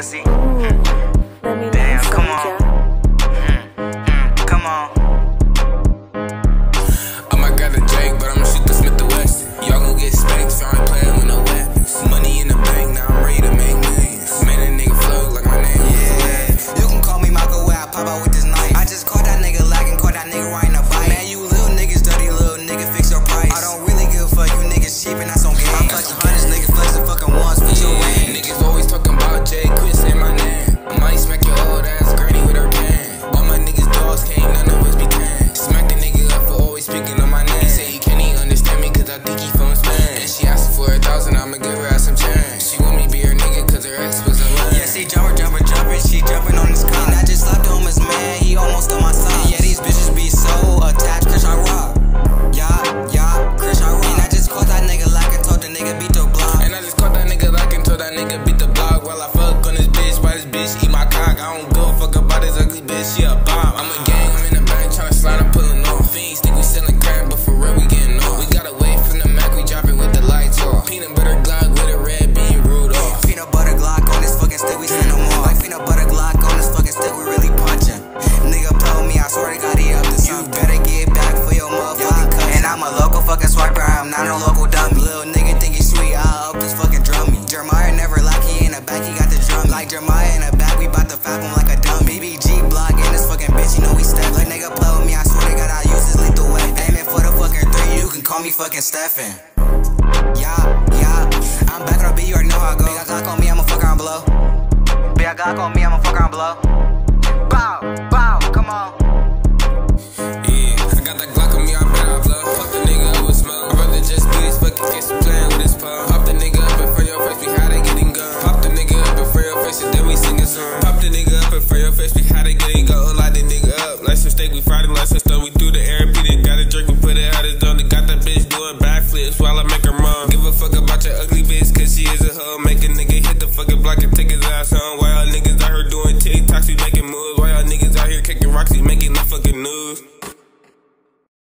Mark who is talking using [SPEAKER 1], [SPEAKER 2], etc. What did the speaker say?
[SPEAKER 1] pussy. I'm not a local dummy. Little nigga think he sweet, I'll up this fucking drummy. Jeremiah never like he in the back, he got the drum. Like Jeremiah in the back, we bout to fap him like a dummy. BBG block in this fucking bitch, you know we step. Like nigga play with me, I swear to God, I use this lethal weapon. Aiming for the fucking three, you can call me fucking Stephen. Yeah, yeah, I'm back on the beat, you already know how I go. Big Glock on me, I'ma fuck around below. Big got Glock on me, I'ma fuck around blow. Bow, bow, come on.
[SPEAKER 2] Niggas playing with his pop. Pop the nigga up in front your face, we had it getting gone. Pop the nigga up in front your face, and then we sing a song. Pop the nigga up in front your face, we had it getting gone. Light the nigga up, like some steak, we fried it, like some stuff, we threw the air and beat it. Got a drink, we put it out his dome. Got that bitch doing backflips while I make her mom. Give a fuck about your ugly bitch, cause she is a hoe. Make a nigga hit the fucking block and take his ass home. While niggas out here doing TikToks, we making moves. While niggas out here kicking rocks,